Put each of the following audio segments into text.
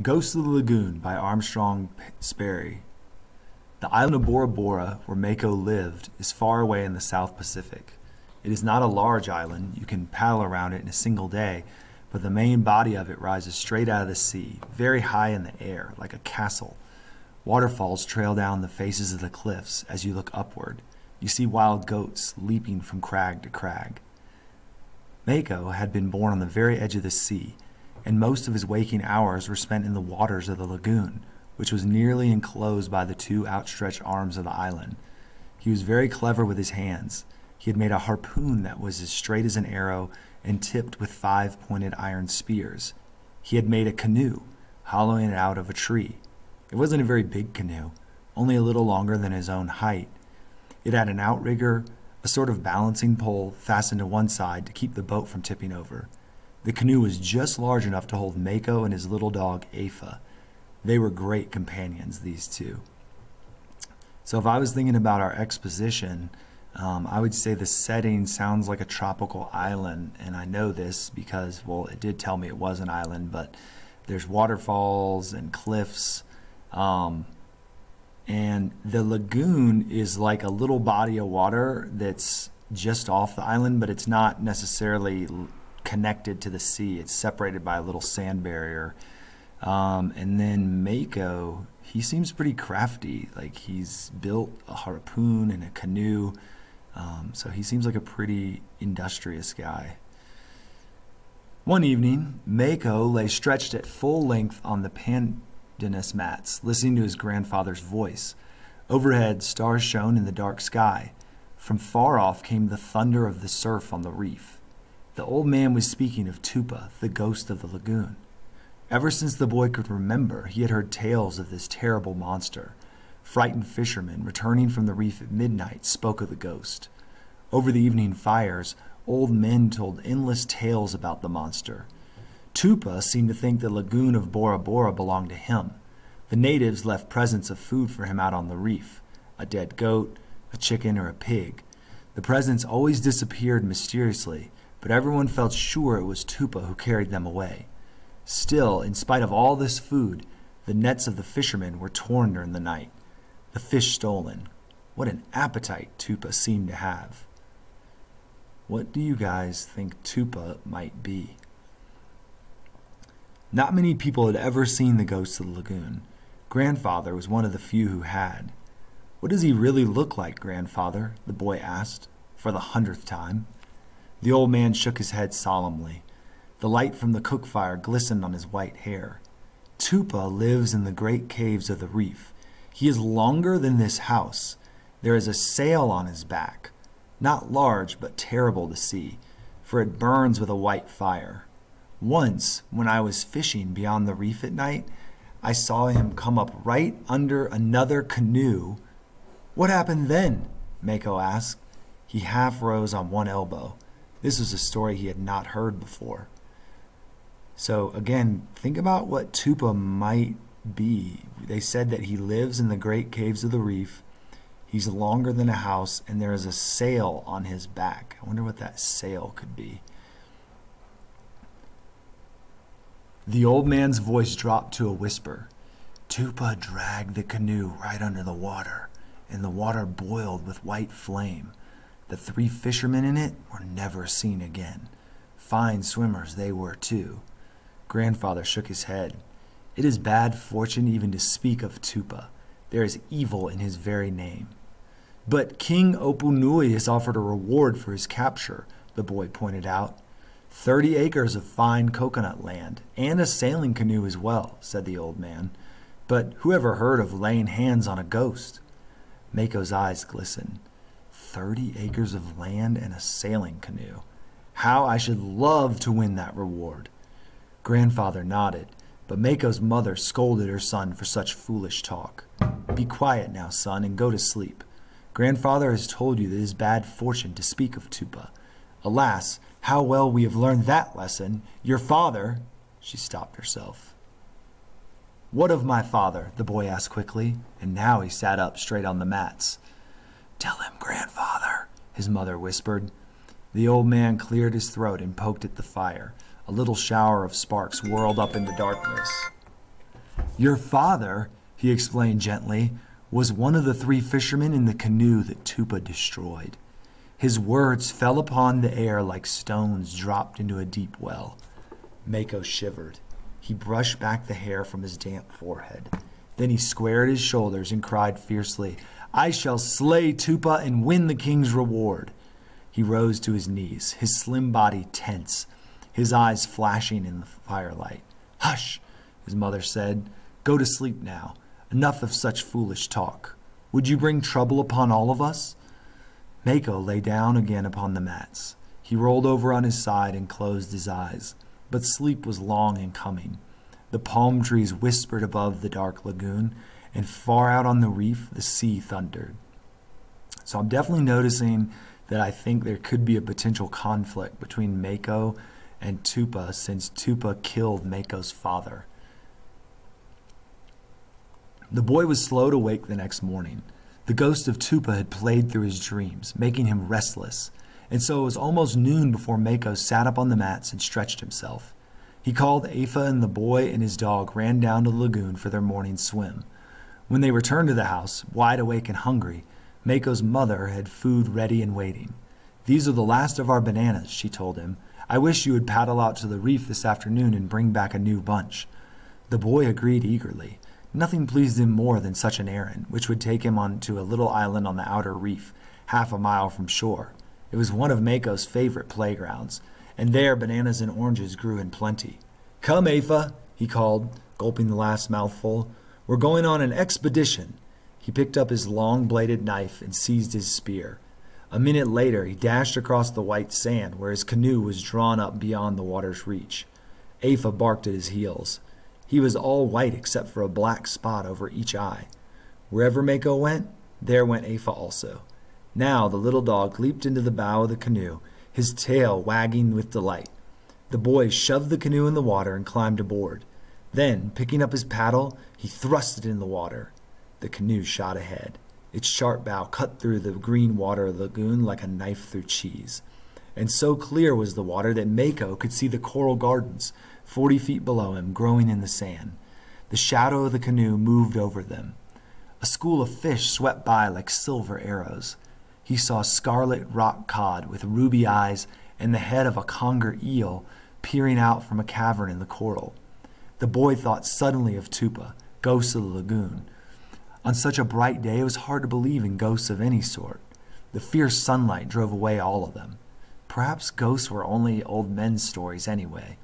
Ghost of the Lagoon by Armstrong Sperry. The island of Bora Bora, where Mako lived, is far away in the South Pacific. It is not a large island, you can paddle around it in a single day, but the main body of it rises straight out of the sea, very high in the air, like a castle. Waterfalls trail down the faces of the cliffs as you look upward. You see wild goats leaping from crag to crag. Mako had been born on the very edge of the sea and most of his waking hours were spent in the waters of the lagoon, which was nearly enclosed by the two outstretched arms of the island. He was very clever with his hands. He had made a harpoon that was as straight as an arrow and tipped with five pointed iron spears. He had made a canoe, hollowing it out of a tree. It wasn't a very big canoe, only a little longer than his own height. It had an outrigger, a sort of balancing pole fastened to one side to keep the boat from tipping over. The canoe was just large enough to hold Mako and his little dog, Afa. They were great companions, these two. So if I was thinking about our exposition, um, I would say the setting sounds like a tropical island, and I know this because, well, it did tell me it was an island, but there's waterfalls and cliffs. Um, and the lagoon is like a little body of water that's just off the island, but it's not necessarily connected to the sea. It's separated by a little sand barrier. Um, and then Mako, he seems pretty crafty. Like he's built a harpoon and a canoe. Um, so he seems like a pretty industrious guy. One evening, Mako lay stretched at full length on the pandanus mats, listening to his grandfather's voice. Overhead, stars shone in the dark sky. From far off came the thunder of the surf on the reef. The old man was speaking of Tupa, the ghost of the lagoon. Ever since the boy could remember, he had heard tales of this terrible monster. Frightened fishermen returning from the reef at midnight spoke of the ghost. Over the evening fires, old men told endless tales about the monster. Tupa seemed to think the lagoon of Bora Bora belonged to him. The natives left presents of food for him out on the reef a dead goat, a chicken, or a pig. The presents always disappeared mysteriously, but everyone felt sure it was Tupa who carried them away. Still, in spite of all this food, the nets of the fishermen were torn during the night, the fish stolen. What an appetite Tupa seemed to have. What do you guys think Tupa might be? Not many people had ever seen the ghost of the lagoon. Grandfather was one of the few who had. What does he really look like, grandfather? the boy asked, for the hundredth time. The old man shook his head solemnly. The light from the cook fire glistened on his white hair. Tupa lives in the great caves of the reef. He is longer than this house. There is a sail on his back, not large but terrible to see, for it burns with a white fire. Once, when I was fishing beyond the reef at night, I saw him come up right under another canoe. What happened then? Mako asked. He half rose on one elbow. This was a story he had not heard before. So again, think about what Tupa might be. They said that he lives in the great caves of the reef. He's longer than a house, and there is a sail on his back. I wonder what that sail could be. The old man's voice dropped to a whisper. Tupa dragged the canoe right under the water, and the water boiled with white flame. The three fishermen in it were never seen again. Fine swimmers they were, too. Grandfather shook his head. It is bad fortune even to speak of Tupa. There is evil in his very name. But King Opunui has offered a reward for his capture, the boy pointed out. Thirty acres of fine coconut land, and a sailing canoe as well, said the old man. But who ever heard of laying hands on a ghost? Mako's eyes glistened. 30 acres of land and a sailing canoe. How I should love to win that reward. Grandfather nodded, but Mako's mother scolded her son for such foolish talk. Be quiet now, son, and go to sleep. Grandfather has told you that it is bad fortune to speak of Tupa. Alas, how well we have learned that lesson. Your father... She stopped herself. What of my father? the boy asked quickly, and now he sat up straight on the mats. Tell him, grandfather, his mother whispered. The old man cleared his throat and poked at the fire. A little shower of sparks whirled up in the darkness. Your father, he explained gently, was one of the three fishermen in the canoe that Tupa destroyed. His words fell upon the air like stones dropped into a deep well. Mako shivered. He brushed back the hair from his damp forehead. Then he squared his shoulders and cried fiercely, I shall slay Tupa and win the king's reward. He rose to his knees, his slim body tense, his eyes flashing in the firelight. Hush, his mother said. Go to sleep now. Enough of such foolish talk. Would you bring trouble upon all of us? Mako lay down again upon the mats. He rolled over on his side and closed his eyes, but sleep was long in coming. The palm trees whispered above the dark lagoon, and far out on the reef, the sea thundered. So I'm definitely noticing that I think there could be a potential conflict between Mako and Tupa since Tupa killed Mako's father. The boy was slow to wake the next morning. The ghost of Tupa had played through his dreams, making him restless, and so it was almost noon before Mako sat up on the mats and stretched himself. He called Afa and the boy and his dog ran down to the lagoon for their morning swim. When they returned to the house, wide awake and hungry, Mako's mother had food ready and waiting. These are the last of our bananas, she told him. I wish you would paddle out to the reef this afternoon and bring back a new bunch. The boy agreed eagerly. Nothing pleased him more than such an errand, which would take him on to a little island on the outer reef, half a mile from shore. It was one of Mako's favorite playgrounds, and there bananas and oranges grew in plenty. Come, Afa, he called, gulping the last mouthful. We're going on an expedition. He picked up his long bladed knife and seized his spear. A minute later, he dashed across the white sand where his canoe was drawn up beyond the water's reach. Afa barked at his heels. He was all white except for a black spot over each eye. Wherever Mako went, there went Afa also. Now the little dog leaped into the bow of the canoe, his tail wagging with delight. The boy shoved the canoe in the water and climbed aboard. Then, picking up his paddle, he thrust it in the water. The canoe shot ahead. Its sharp bow cut through the green water of the lagoon like a knife through cheese. And so clear was the water that Mako could see the coral gardens, forty feet below him, growing in the sand. The shadow of the canoe moved over them. A school of fish swept by like silver arrows. He saw scarlet rock cod with ruby eyes and the head of a conger eel peering out from a cavern in the coral. The boy thought suddenly of Tupa, ghosts of the lagoon. On such a bright day, it was hard to believe in ghosts of any sort. The fierce sunlight drove away all of them. Perhaps ghosts were only old men's stories anyway.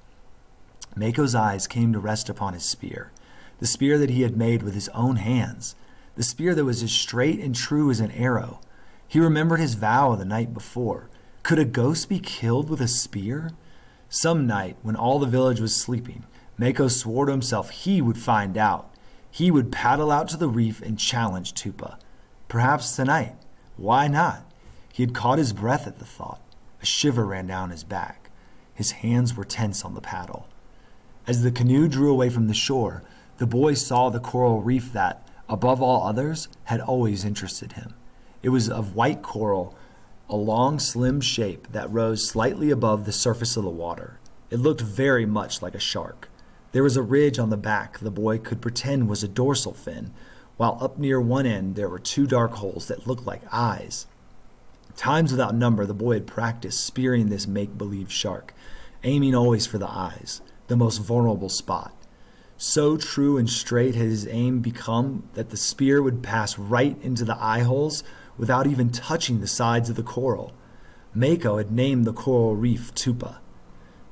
Mako's eyes came to rest upon his spear, the spear that he had made with his own hands, the spear that was as straight and true as an arrow. He remembered his vow the night before. Could a ghost be killed with a spear? Some night, when all the village was sleeping, Mako swore to himself he would find out. He would paddle out to the reef and challenge Tupa. Perhaps tonight. Why not? He had caught his breath at the thought. A shiver ran down his back. His hands were tense on the paddle. As the canoe drew away from the shore, the boy saw the coral reef that, above all others, had always interested him. It was of white coral, a long, slim shape that rose slightly above the surface of the water. It looked very much like a shark. There was a ridge on the back the boy could pretend was a dorsal fin, while up near one end there were two dark holes that looked like eyes. Times without number, the boy had practiced spearing this make believe shark, aiming always for the eyes the most vulnerable spot. So true and straight had his aim become that the spear would pass right into the eye holes without even touching the sides of the coral. Mako had named the coral reef Tupa.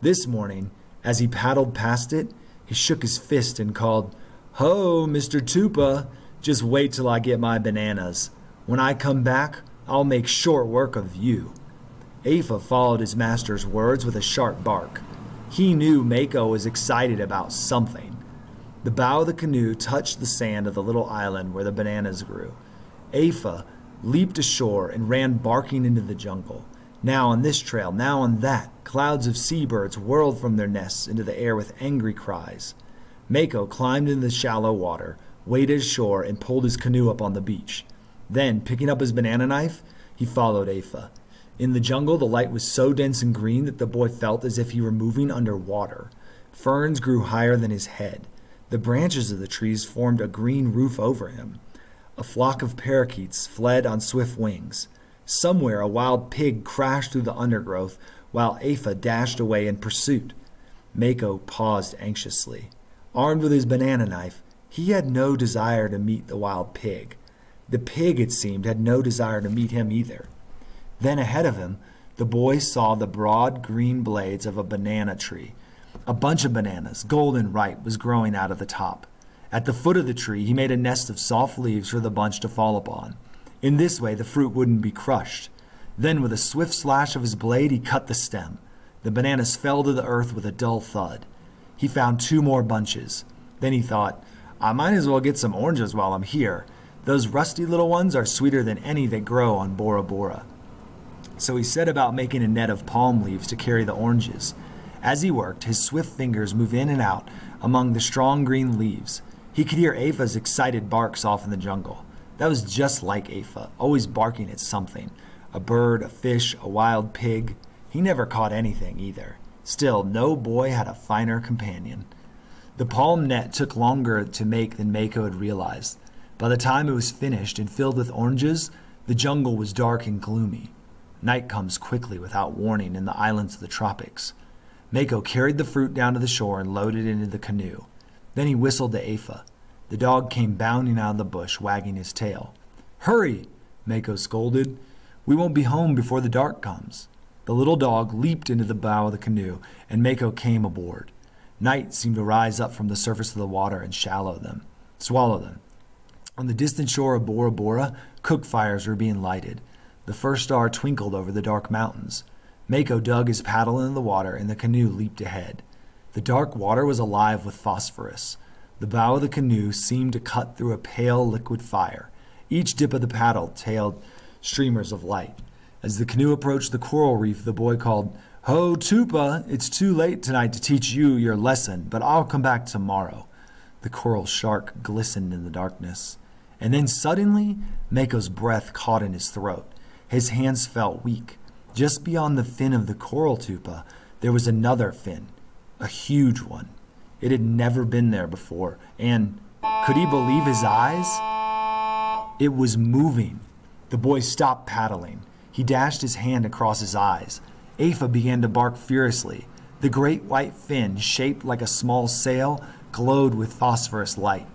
This morning, as he paddled past it, he shook his fist and called, Ho, Mr. Tupa, just wait till I get my bananas. When I come back, I'll make short work of you. Afa followed his master's words with a sharp bark. He knew Mako was excited about something. The bow of the canoe touched the sand of the little island where the bananas grew. Afa leaped ashore and ran barking into the jungle. Now on this trail, now on that, clouds of seabirds whirled from their nests into the air with angry cries. Mako climbed into the shallow water, waded ashore, and pulled his canoe up on the beach. Then, picking up his banana knife, he followed Afa. In the jungle, the light was so dense and green that the boy felt as if he were moving under water. Ferns grew higher than his head. The branches of the trees formed a green roof over him. A flock of parakeets fled on swift wings. Somewhere a wild pig crashed through the undergrowth while Afa dashed away in pursuit. Mako paused anxiously. Armed with his banana knife, he had no desire to meet the wild pig. The pig, it seemed, had no desire to meet him either. Then ahead of him, the boy saw the broad green blades of a banana tree. A bunch of bananas, golden ripe, was growing out of the top. At the foot of the tree, he made a nest of soft leaves for the bunch to fall upon. In this way, the fruit wouldn't be crushed. Then, with a swift slash of his blade, he cut the stem. The bananas fell to the earth with a dull thud. He found two more bunches. Then he thought, I might as well get some oranges while I'm here. Those rusty little ones are sweeter than any that grow on Bora Bora. So he set about making a net of palm leaves to carry the oranges. As he worked, his swift fingers moved in and out among the strong green leaves. He could hear Afa's excited barks off in the jungle. That was just like Afa, always barking at something a bird, a fish, a wild pig. He never caught anything either. Still, no boy had a finer companion. The palm net took longer to make than Mako had realized. By the time it was finished and filled with oranges, the jungle was dark and gloomy. Night comes quickly without warning in the islands of the tropics. Mako carried the fruit down to the shore and loaded it into the canoe. Then he whistled to Afa. The dog came bounding out of the bush, wagging his tail. Hurry! Mako scolded. We won't be home before the dark comes. The little dog leaped into the bow of the canoe, and Mako came aboard. Night seemed to rise up from the surface of the water and shallow them, swallow them. On the distant shore of Bora Bora, cook fires were being lighted. The first star twinkled over the dark mountains. Mako dug his paddle into the water, and the canoe leaped ahead. The dark water was alive with phosphorus. The bow of the canoe seemed to cut through a pale liquid fire. Each dip of the paddle tailed streamers of light. As the canoe approached the coral reef, the boy called, Ho, Tupa, it's too late tonight to teach you your lesson, but I'll come back tomorrow. The coral shark glistened in the darkness. And then suddenly, Mako's breath caught in his throat. His hands felt weak. Just beyond the fin of the coral tupa, there was another fin, a huge one. It had never been there before, and could he believe his eyes? It was moving. The boy stopped paddling. He dashed his hand across his eyes. Afa began to bark furiously. The great white fin, shaped like a small sail, glowed with phosphorus light.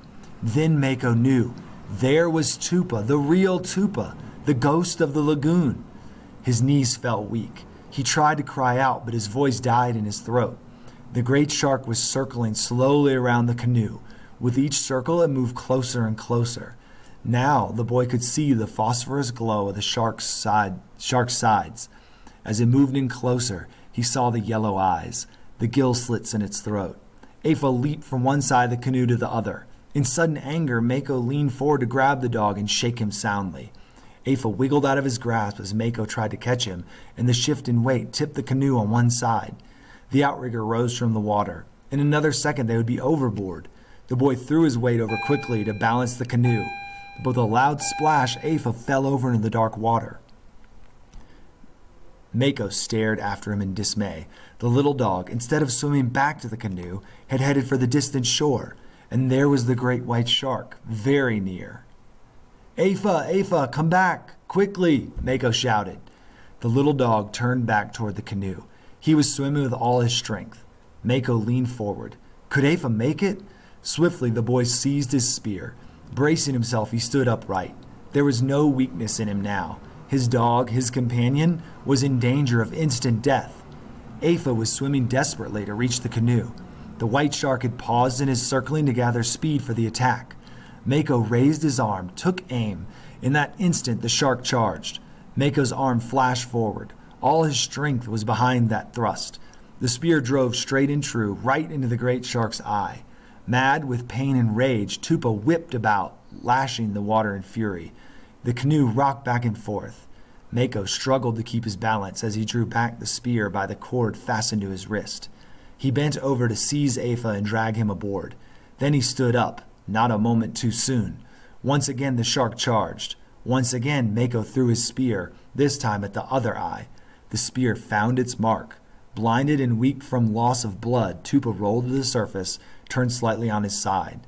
Then Mako knew. There was Tupa, the real Tupa the ghost of the lagoon. His knees felt weak. He tried to cry out, but his voice died in his throat. The great shark was circling slowly around the canoe. With each circle, it moved closer and closer. Now the boy could see the phosphorus glow of the shark's, side, shark's sides. As it moved in closer, he saw the yellow eyes, the gill slits in its throat. Afa leaped from one side of the canoe to the other. In sudden anger, Mako leaned forward to grab the dog and shake him soundly. Afa wiggled out of his grasp as Mako tried to catch him, and the shift in weight tipped the canoe on one side. The outrigger rose from the water. In another second, they would be overboard. The boy threw his weight over quickly to balance the canoe. But With a loud splash, Afa fell over into the dark water. Mako stared after him in dismay. The little dog, instead of swimming back to the canoe, had headed for the distant shore, and there was the great white shark, very near. Afa, Afa, come back, quickly, Mako shouted. The little dog turned back toward the canoe. He was swimming with all his strength. Mako leaned forward. Could Afa make it? Swiftly, the boy seized his spear. Bracing himself, he stood upright. There was no weakness in him now. His dog, his companion, was in danger of instant death. Afa was swimming desperately to reach the canoe. The white shark had paused in his circling to gather speed for the attack. Mako raised his arm, took aim. In that instant, the shark charged. Mako's arm flashed forward. All his strength was behind that thrust. The spear drove straight and true, right into the great shark's eye. Mad with pain and rage, Tupa whipped about, lashing the water in fury. The canoe rocked back and forth. Mako struggled to keep his balance as he drew back the spear by the cord fastened to his wrist. He bent over to seize Afa and drag him aboard. Then he stood up, not a moment too soon. Once again the shark charged. Once again Mako threw his spear, this time at the other eye. The spear found its mark. Blinded and weak from loss of blood, Tupa rolled to the surface, turned slightly on his side.